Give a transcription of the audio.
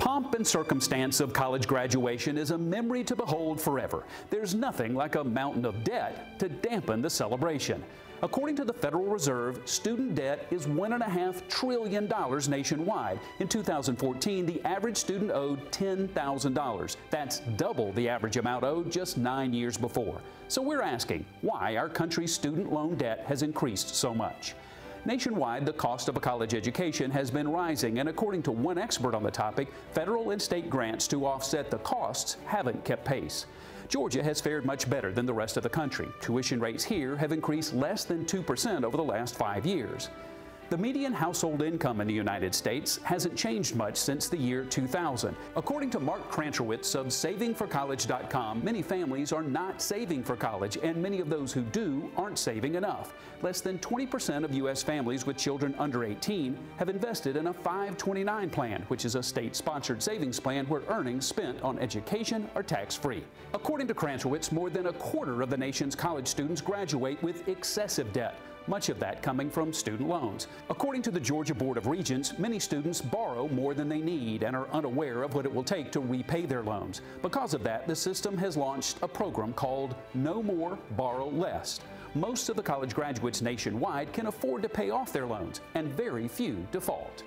Pomp and circumstance of college graduation is a memory to behold forever. There's nothing like a mountain of debt to dampen the celebration. According to the Federal Reserve, student debt is $1.5 trillion nationwide. In 2014, the average student owed $10,000. That's double the average amount owed just nine years before. So we're asking why our country's student loan debt has increased so much. Nationwide, the cost of a college education has been rising, and according to one expert on the topic, federal and state grants to offset the costs haven't kept pace. Georgia has fared much better than the rest of the country. Tuition rates here have increased less than 2% over the last five years. The median household income in the United States hasn't changed much since the year 2000. According to Mark Kantrowitz of SavingForCollege.com, many families are not saving for college, and many of those who do aren't saving enough. Less than 20% of U.S. families with children under 18 have invested in a 529 plan, which is a state-sponsored savings plan where earnings spent on education are tax-free. According to Kantrowitz, more than a quarter of the nation's college students graduate with excessive debt much of that coming from student loans. According to the Georgia Board of Regents, many students borrow more than they need and are unaware of what it will take to repay their loans. Because of that, the system has launched a program called Know More, Borrow Less. Most of the college graduates nationwide can afford to pay off their loans, and very few default.